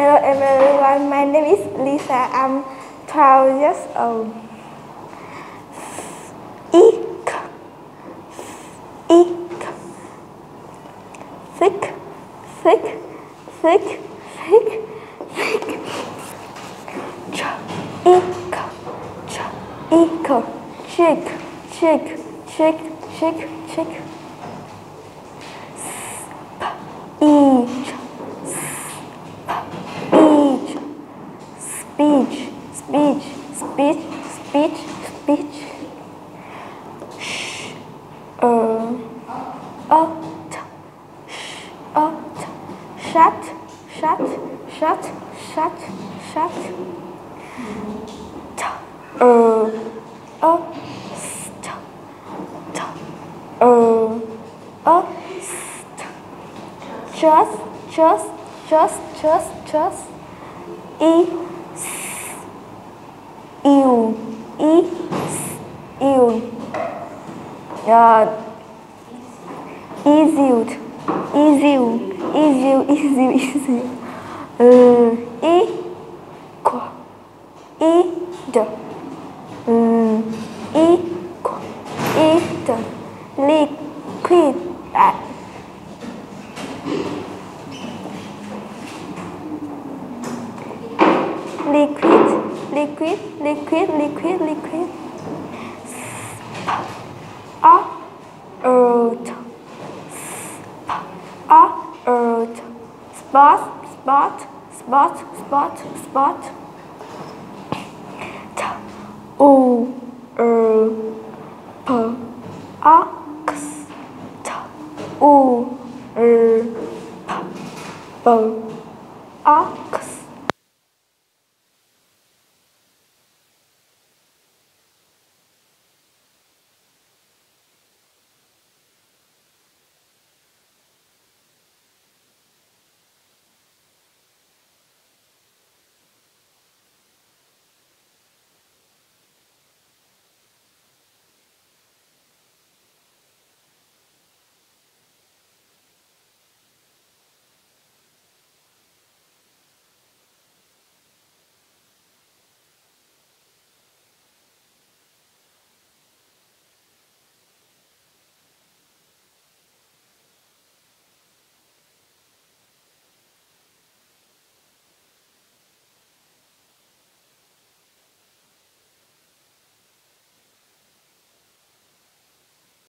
Hello everyone, my name is Lisa. I'm 12 years old. Eek, eek, thick, thick, thick, thick, thick. Ch, eek, ch, eek, chick, chick, chick, chick, chick. Sp, each, speech, speech, speech, speech, speech, speech. Sh, uh, uh, t, sh, uh, t, shut, shut, shut, shut, shut. T, uh, uh, st, t, uh, uh, st. Just, just, just, just, just. E, ew, e, ew. Uh, easy, easy, easy, easy, easy. Uh, e, qu, e, d. Um, e, qu, e, d. Liquid. Uh, liquid, liquid, liquid, liquid, liquid. A, earth, a, earth. Spot, spot, spot, spot, spot. T, u, er, p, a, x. T, u, er, p, p, a, x.